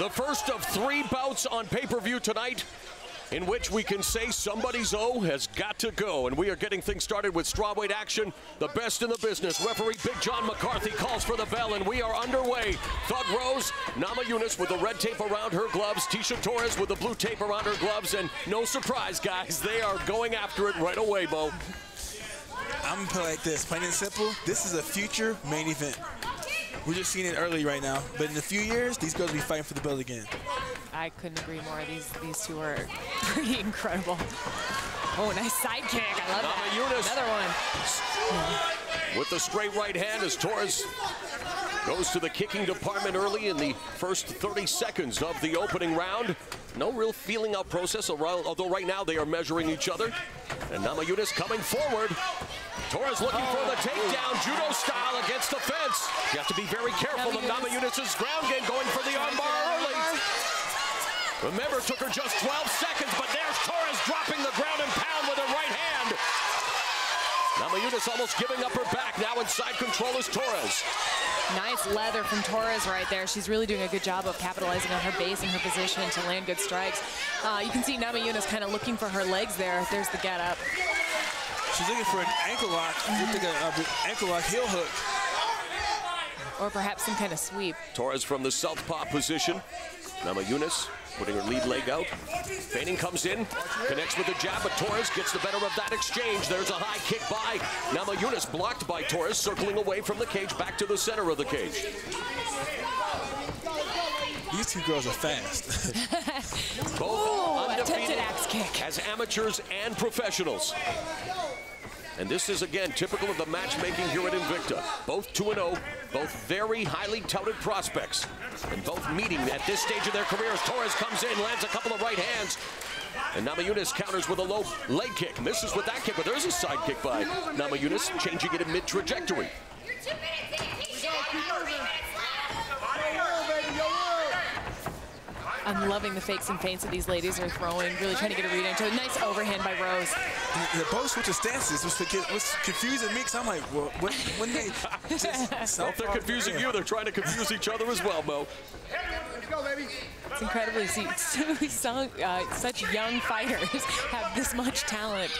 The first of three bouts on pay-per-view tonight in which we can say somebody's O has got to go. And we are getting things started with strawweight action, the best in the business. Referee Big John McCarthy calls for the bell, and we are underway. Thug Rose, Namajunas with the red tape around her gloves, Tecia Torres with the blue tape around her gloves, and no surprise, guys, they are going after it right away, Bo. I'm gonna play like this, plain and simple. This is a future main event. We're just seeing it early right now, but in a few years, these girls will be fighting for the belt again. I couldn't agree more. These these two are pretty incredible. Oh, nice side kick. I love that. Yunus. Another one. With the straight right hand as Torres goes to the kicking department early in the first 30 seconds of the opening round. No real feeling out process, although right now they are measuring each other. And Namajunas coming forward. Torres looking oh. for the oh. takedown, judo style against the fence. You have to be very careful of Namajunas' ground game going for the armbar early. Remember, it took her just 12 seconds, but there's Torres dropping the ground and pound with her right hand. Namajunas almost giving up her back. Now inside control is Torres. Nice leather from Torres right there. She's really doing a good job of capitalizing on her base and her position to land good strikes. Uh, you can see Namajunas kind of looking for her legs there. There's the get up. She's looking for an ankle lock. Mm -hmm. ankle lock heel hook. Or perhaps some kind of sweep. Torres from the southpaw position. Namajunas putting her lead leg out. Feigning comes in, connects with the jab, but Torres gets the better of that exchange. There's a high kick by Namajunas, blocked by Torres, circling away from the cage, back to the center of the cage. These two girls are fast. Both Ooh, undefeated axe kick. as amateurs and professionals. And this is, again, typical of the matchmaking here at Invicta. Both 2-0, both very highly touted prospects. And both meeting at this stage of their careers. Torres comes in, lands a couple of right hands. And Namajunas counters with a low leg kick. Misses with that kick, but there's a side kick by Namajunas, changing it in mid-trajectory. I'm loving the fakes and feints that these ladies are throwing, really trying to get a read into a nice overhand by Rose. The, the both switch of stances was, was confusing me because I'm like, well, when, when they just well, if they're confusing you, they're trying to confuse each other as well, Mo. Let's go, baby. It's incredibly see uh, such young fighters have this much talent.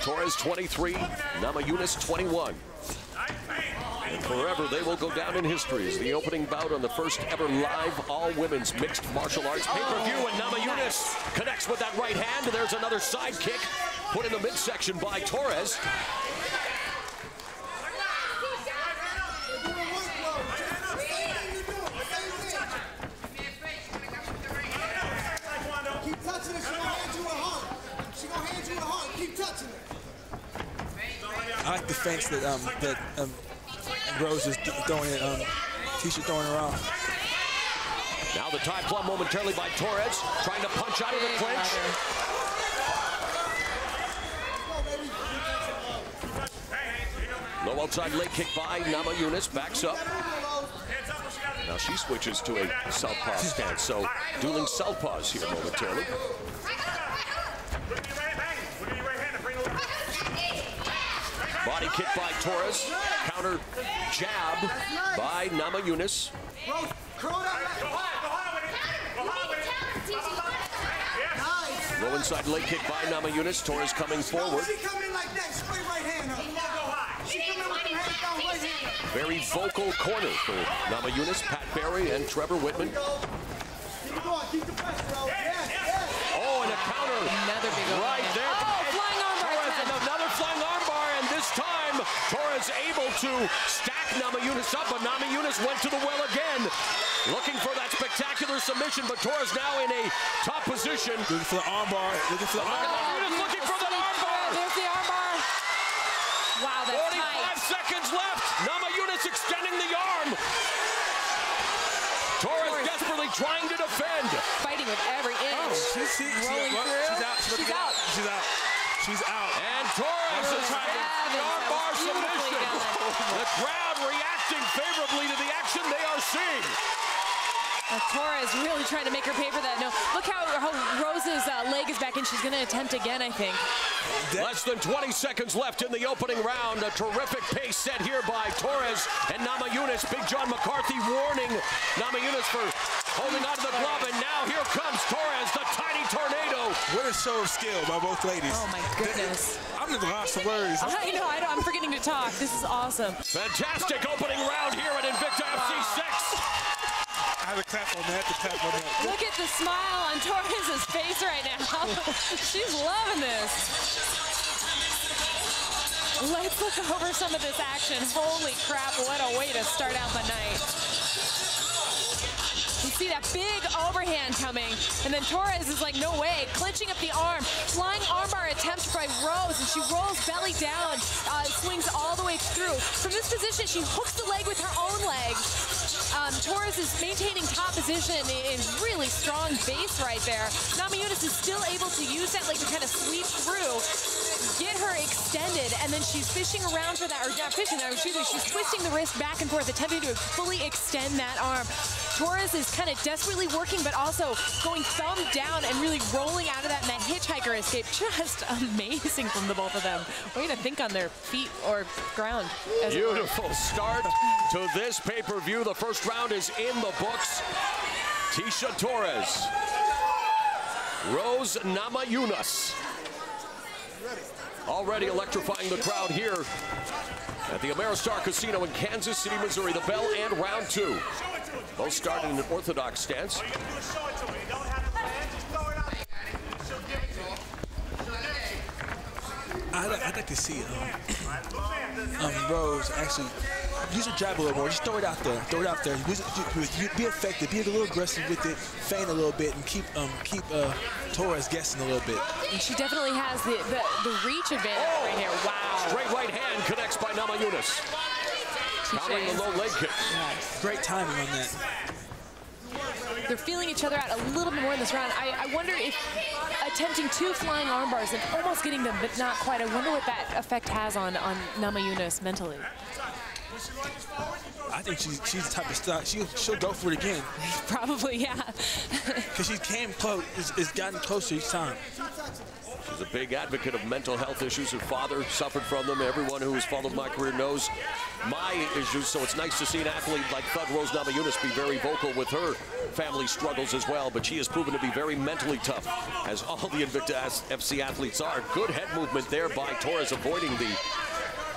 Torres 23, Namajunas 21. And forever they will go down in history as the opening bout on the first ever live all-women's mixed martial arts pay-per-view. And Nama Namajunas connects with that right hand. There's another side kick put in the midsection by Torres. I like the feints that um, that um, Rose is throwing it, um, Tecia throwing around. Now the Thai plum momentarily by Torres, trying to punch out of the clinch. Low outside leg kick by Namajunas, backs up. Now she switches to a southpaw stance, so dueling southpaws here momentarily. Body kick by Torres. Counter jab by Namajunas. Low inside leg kick by Namajunas. Torres coming forward. Very vocal corner for Namajunas, Pat Barry, and Trevor Wittman. Oh, and a counter. Another big right there. Oh, flying armbar. Torres, another flying armbar, and this time Torres able to stack Namajunas up, but Namajunas went to the well again. Looking for that spectacular submission, but Torres now in a top position. Looking for the armbar. Looking for the armbar. Namajunas looking for the armbar. There's the armbar. Wow, that's 45 tight. seconds left. Namajunas extending the arm. Torres, Torres desperately trying to defend. Fighting with every inch. Oh, she's, she, rolling through. She's out. She's, she's out. She's out. She's out. And Torres is trying to armbar submission. The crowd reacting favorably to the action they are seeing. Uh, Torres really trying to make her pay for that. No, look how, how Rose's uh, leg is back, and she's going to attempt again, I think. Less than 20 seconds left in the opening round. A terrific pace set here by Torres and Namajunas. Big John McCarthy warning Namajunas for holding onto the glove, and now here comes Torres, the tiny tornado. What a show of skill by both ladies. Oh my goodness. I'm just lost for words. I know, I know, I'm forgetting to talk. This is awesome. Fantastic opening round here at Invicta FC 6. I have to clap on that, to clap on that. Look at the smile on Torres' face right now. She's loving this. Let's look over some of this action. Holy crap, what a way to start out the night. You see that big overhand coming, and then Torres is like, no way, clinching up the arm. Flying armbar attempt by Rose, and she rolls belly down, uh, swings all the way through. From this position, she hooks the leg with her own leg. Um, Torres is maintaining top position in really strong base right there. Namajunas is still able to use that leg to kind of sweep through, get her extended, and then she's fishing around for that, or not fishing, excuse me, she's twisting the wrist back and forth, attempting to fully extend that arm. Torres is kind of desperately working, but also going thumb down and really rolling out of that, that hitchhiker escape. Just amazing from the both of them. Way to think on their feet or ground. Beautiful start to this pay-per-view. The first round is in the books. Tecia Torres, Rose Namajunas. Already electrifying the crowd here at the Ameristar Casino in Kansas City, Missouri. The bell and round two. Both start in an orthodox stance. I'd, I'd like to see um, um, Rose actually use her jab a little more. Just throw it out there. Throw it out there. Use it, you- you- be effective. Be a little aggressive with it. Feign a little bit and keep um, keep uh, Torres guessing a little bit. And she definitely has the, the, the reach advantage right here. Wow. Straight right hand connects by Namajunas. Countering the low leg kick. Great timing on that. They're feeling each other out a little bit more in this round. I, I wonder if attempting two flying arm bars and almost getting them, but not quite. I wonder what that effect has on, on Namajunas mentally. I think she's she's the type of stock. She'll she'll go for it again Probably, yeah. because she came close. It's, it's gotten closer each time. A big advocate of mental health issues. Her father suffered from them. Everyone who has followed my career knows my issues, so it's nice to see an athlete like Thug Rose Namajunas be very vocal with her family struggles as well, but she has proven to be very mentally tough, as all the Invicta FC athletes are. Good head movement there by Torres, avoiding the,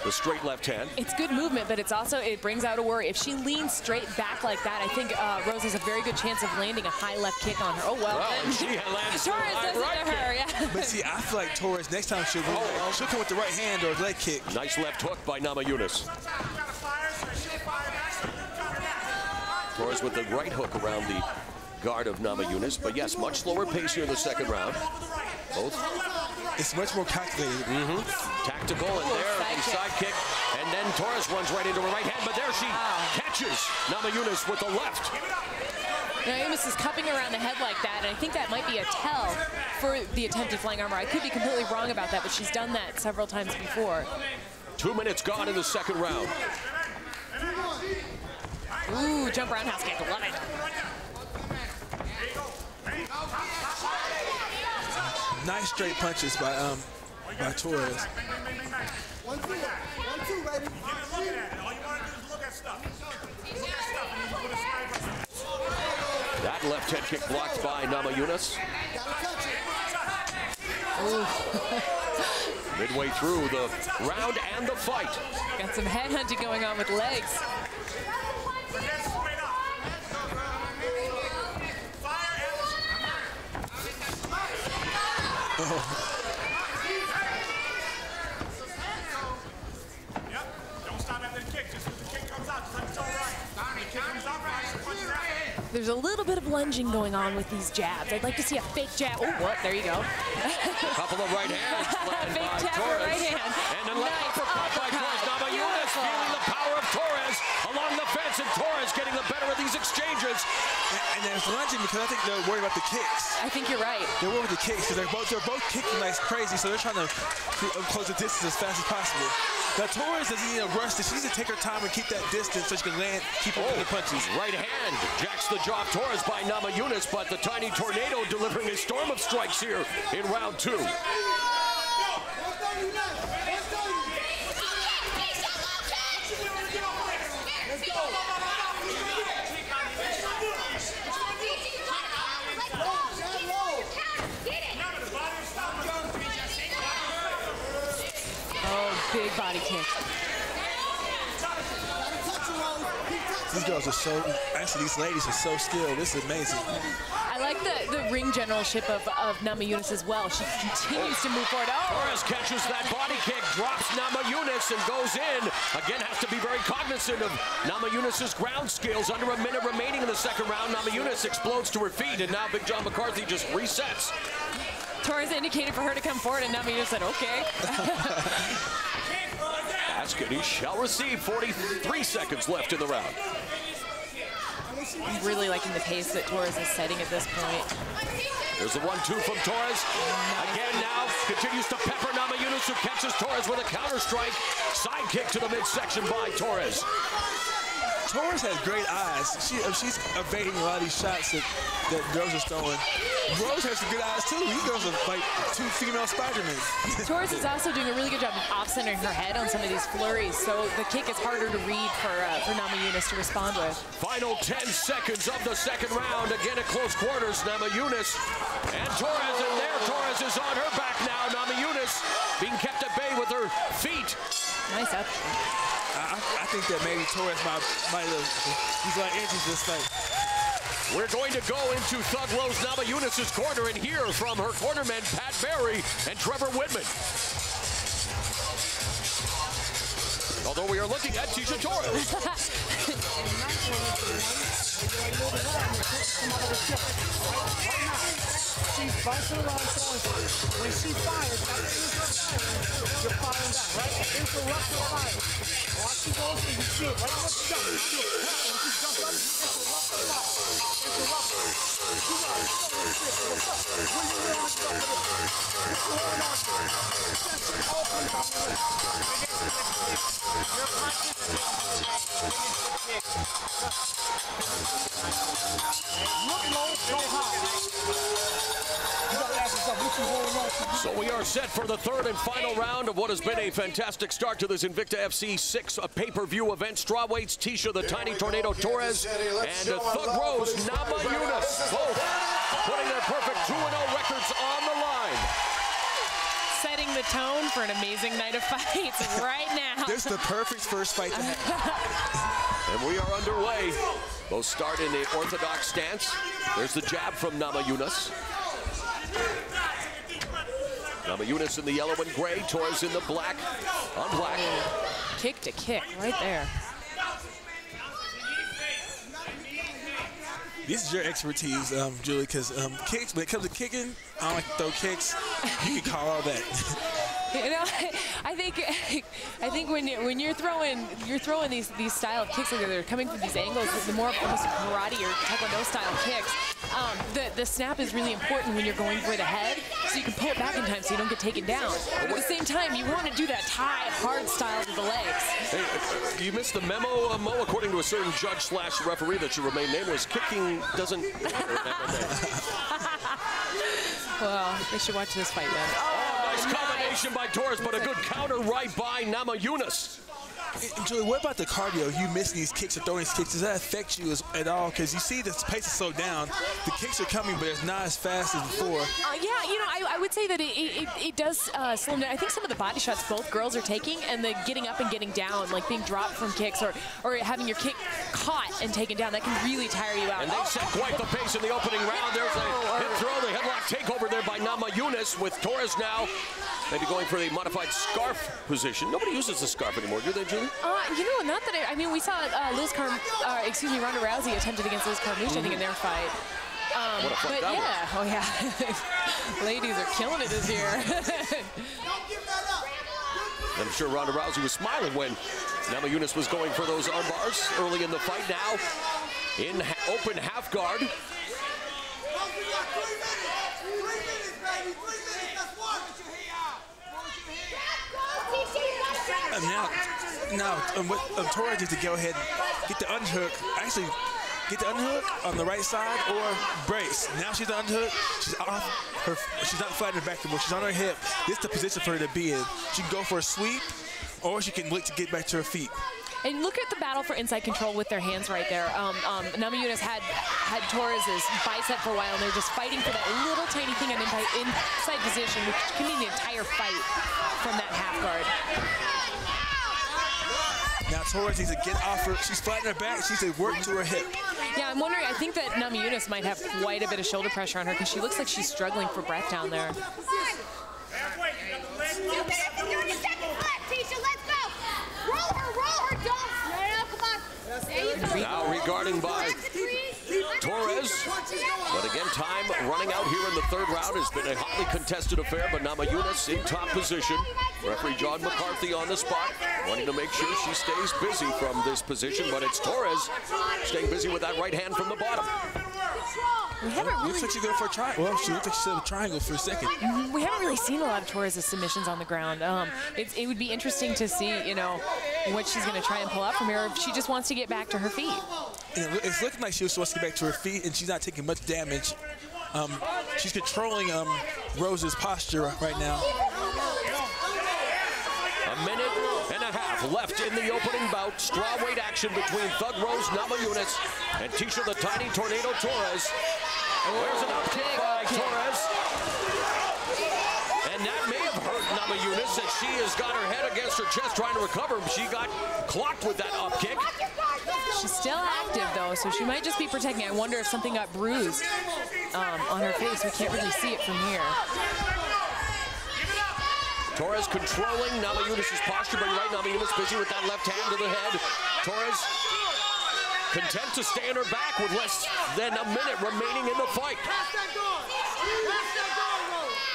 the straight left hand. It's good movement, but it's also, it brings out a worry. If she leans straight back like that, I think uh, Rose has a very good chance of landing a high left kick on her. Oh, well. Well, and she lands Torres high does right it to her, yeah. But see, I feel like Torres next time she'll Oh. she'll come with the right hand or leg kick. Nice left hook by Namajunas. Torres with the right hook around the guard of Namajunas, but yes, much slower pace here in the second round. Both It's much more calculated. tactical and there side kick. side and then Torres runs right into her right hand, but there she catches Namajunas with the left. Now, Amos is cupping around the head like that, and I think that might be a tell for the attempted flying armbar. I could be completely wrong about that, but she's done that several times before. Two minutes gone in the second round. Ooh, jump roundhouse kick, love it. Nice straight punches by um by Torres. One, two, one, two, baby. That left head kick blocked by Nama Gotta touch it. Midway through the round and the fight. Got some headhunting going on with legs. There's a little bit of lunging going on with these jabs. I'd like to see a fake jab. Oh, what? There you go. Couple of right hands Fake by jab or Torres. right hand. And then left Nice uppercut by. Torres. Namajunas Beautiful. feeling the power of Torres along the fence, and Torres getting the better of these exchanges. And, and there's lunging because I think they're worried about the kicks. I think you're right. They're worried with the kicks because they're both they're both kicking like crazy, so they're trying to close the distance as fast as possible. Now Torres doesn't need to rush this. She needs to take her time and keep that distance so she can land, keep her oh, the punches. Right hand jacks the of Torres by Namajunas, but the tiny tornado delivering a storm of strikes here in round two. good body kick. These girls are so, actually these ladies are so skilled. This is amazing. I like the, the ring generalship of, of Namajunas as well. She continues to move forward. Oh. Torres catches that body kick, drops Namajunas and goes in. Again, has to be very cognizant of Namajunas's ground skills. Under a minute remaining in the second round, Namajunas explodes to her feet and now Big John McCarthy just resets. Torres indicated for her to come forward and Namajunas said, okay. Askity shall receive 43 seconds left in the round. I'm really liking the pace that Torres is setting at this point. There's the one-two from Torres. Again now, continues to pepper Namajunas, who catches Torres with a counter strike. Side kick to the midsection by Torres. Torres has great eyes. She, she's evading a lot of these shots that, that girls are throwing. Rose has some good eyes too. These girls are like two female Spider-Men. Torres is also doing a really good job of off-centering her head on some of these flurries, so the kick is harder to read for, uh, for Namajunas to respond with. Final 10 seconds of the second round. Again at close quarters, Namajunas and Torres, and there Torres is on her back now. Namajunas being kept at bay with her feet. Nice up. I, I think that maybe Torres might, might have, he's like inches this fight. We're going to go into Thug Rose Namajunas' corner and hear from her cornermen, Pat Barry and Trevor Wittman. Although we are looking at Tecia Torres. She's bouncing around throwing things. When she fires, that means you're firing back, right? Interrupt your fire. Watch she goes and you see it right when she jumps. You see. When she jumps up, you interrupt the fire. Interrupt it. You know, you know this shit. What's up? When you want to jump with it. If you hold on to it. Just open up with it. You're Look low, go high. You gotta ask yourself, what you holding on to? So we are set for the third and final round of what has been a fantastic start to this Invicta FC 6 a pay-per-view event. Strawweights, Tecia the Tiny Tornado Torres, and Thug Rose Namajunas, both putting their perfect 2-0 records on the line. Setting the tone for an amazing night of fights right now. This is the perfect first fight to have. And we are underway. Both start in the orthodox stance. There's the jab from Namajunas. Nama Namajunas in the yellow and gray, Torres in the black on black. Kick to kick right there. This is your expertise, um, Julie, because um, kicks, when it comes to kicking, I don't like to throw kicks. You can call all that. You know, I think I think when you, when you're throwing you're throwing these these style of kicks like they're coming from these angles, the more almost karate or taekwondo style kicks, um, the the snap is really important when you're going for the head, so you can pull it back in time so you don't get taken down. But at the same time, you want to do that tie hard style to the legs. Hey, you missed the memo, uh, Mo. According to a certain judge slash referee that should remain nameless, kicking doesn't. Well, they should watch this fight then. Oh, nice combination by Torres, but a good counter right by Namajunas. And Julie, what about the cardio? You missing these kicks or throwing these kicks, does that affect you at all? Because you see the pace is slowed down. The kicks are coming, but it's not as fast as before. Uh, yeah, you know, I, I would say that it, it, it does uh, slow down. I think some of the body shots both girls are taking and the getting up and getting down, like being dropped from kicks or, or having your kick caught and taken down, that can really tire you out. And they Oh, set quite the pace in the opening round. There's a hip throw, the headlock takeover there by Namajunas with Torres now maybe going for the modified scarf position. Nobody uses the scarf anymore, do they, Julie? Uh, you know, not that I, I mean, we saw uh, Liz Car, uh, excuse me, Ronda Rousey attempted against Liz Carmouche, I think, in their fight. Um, What a fight but that yeah, oh yeah, ladies are killing it this year. I'm sure Ronda Rousey was smiling when Namajunas was going for those arm bars early in the fight. Now in open half guard. And now, now um, what um, Torres did to go ahead get the unhook, actually get the unhook on the right side or brace. Now she's on unhook, she's off her, she's not flat in her back anymore, she's on her hip. This is the position for her to be in. She can go for a sweep or she can look to get back to her feet. And look at the battle for inside control with their hands right there. Um, um, Namajunas had had Torres's bicep for a while, and they're just fighting for that little tiny thing inside, inside position, which can mean the entire fight from that half guard. Now Torres needs to get off her. She's flat in her back. She needs to work to her hip. Yeah, I'm wondering. I think that Namajunas might have quite a bit of shoulder pressure on her because she looks like she's struggling for breath down there. Now regarding by Torres. But again, time running out here in the third round has been a hotly contested affair, but Namajunas in top position. Referee John McCarthy on the spot, wanting to make sure she stays busy from this position, but it's Torres staying busy with that right hand from the bottom. We haven't really, Looks like she's going for a triangle. Well, she looks like she's in a triangle for a second. we haven't really seen a lot of Torres' submissions on the ground. Um, it's, it would be interesting to see, you know, what she's going to try and pull out from here. If she just wants to get back to her feet. And it's looking like she was supposed to get back to her feet, and she's not taking much damage. Um, she's controlling um, Rose's posture right now. A minute and a half left in the opening bout. Strawweight action between Thug Rose Namajunas and Tecia the Tiny Tornado Torres. There's an up kick by Torres. And that may have hurt Namajunas as she has got her head against her chest trying to recover. She got clocked with that up kick. She's still active though, so she might just be protecting. I wonder if something got bruised um, on her face. We can't really see it from here. Torres controlling Namajunas' posture, but you're right, Namajunas busy with that left hand to the head. Torres content to stay in her back with less than a minute remaining in the fight.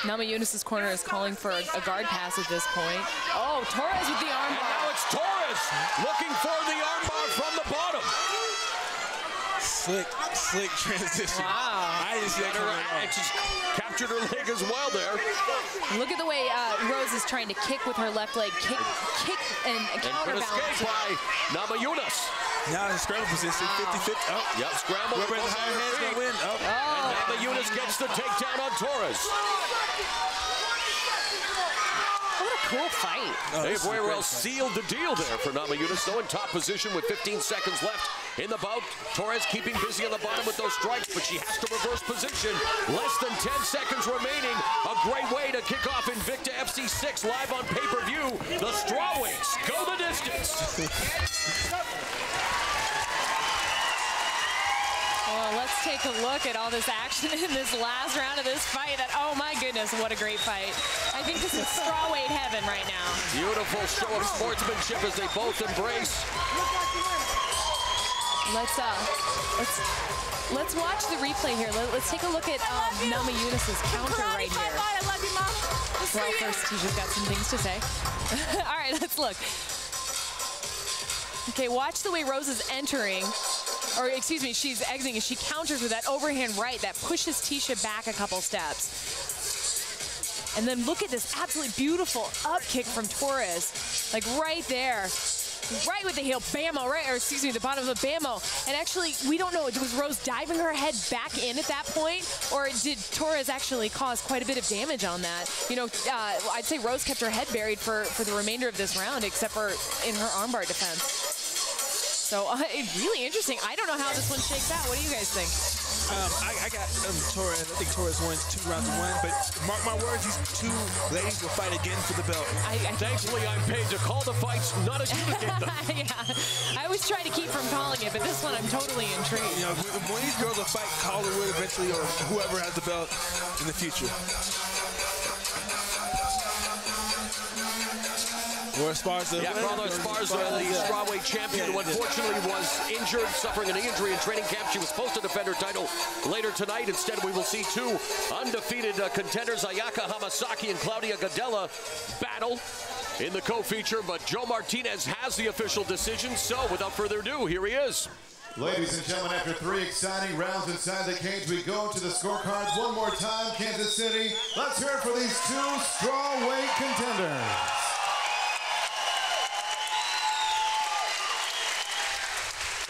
Namajunas' corner is calling for a, a guard pass at this point. Oh, Torres with the And armbar. now it's Torres looking for the armbar from the bottom. Slick, slick transition. Wow. I didn't see that her coming at all. and captured her leg as well there. Look at the way uh, Rose is trying to kick with her left leg, kick, kick and And good counterbalance. escape by Namajunas. Now in scramble position, 50-50. Oh, Yep, scramble. whoever has the higher hand's gonna win. Oh. And Namajunas gets the takedown on Torres. What a cool fight. Oh, They this is a very great well fight. sealed the deal there for Namajunas, though in top position with 15 seconds left in the bout. Torres keeping busy on the bottom with those strikes, but she has to reverse position. Less than 10 seconds remaining. A great way to kick off Invicta FC 6 live on pay-per-view. The Strawweights go the distance. Well, let's take a look at all this action in this last round of this fight. That oh my goodness, what a great fight! I think this is strawweight heaven right now. Beautiful show of sportsmanship as they both embrace. Let's uh, let's let's watch the replay here. Let, us take a look at um, Namajunas' counter right here. I love you, Mom. Well, first Tecia's got some things to say. all right, let's look. Okay, watch the way Rose is entering, or excuse me, she's exiting, and she counters with that overhand right that pushes Tecia back a couple steps. And then look at this absolutely beautiful up kick from Torres, like right there. Right with the heel, bammo, right, or excuse me, the bottom of the bammo. And actually, we don't know, was Rose diving her head back in at that point, or did Torres actually cause quite a bit of damage on that? You know, uh, I'd say Rose kept her head buried for, for the remainder of this round, except for in her armbar defense. So uh, really interesting. I don't know how this one shakes out. What do you guys think? Um, I, I got um, Torres. I think Torres wins two rounds to one. But mark my words, these two ladies will fight again for the belt. I, I Thankfully, I'm paid to call the fights, not adjudicate them. yeah, I always try to keep from calling it, but this one I'm totally intrigued. You know, when, these girls will fight, Calder will eventually, or whoever has the belt in the future. Or Esparza. Yeah, Carla Esparza, the strawweight champion, who Yeah, yeah. unfortunately was injured, suffering an injury in training camp. She was supposed to defend her title later tonight. Instead, we will see two undefeated uh, contenders, Ayaka Hamasaki and Claudia Gadelha, battle in the co-feature. But Joe Martinez has the official decision. So, without further ado, here he is. Ladies and gentlemen, after three exciting rounds inside the cage, we go to the scorecards one more time. Kansas City, let's hear it for these two strawweight contenders.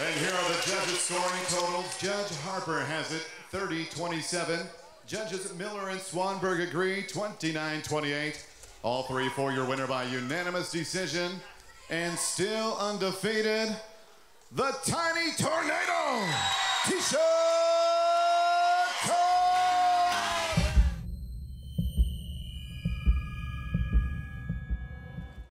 And here are the judges' scoring totals. Judge Harper has it 30-27. Judges Miller and Swanberg agree 29-28. All three for your winner by unanimous decision. And still undefeated, the Tiny Tornado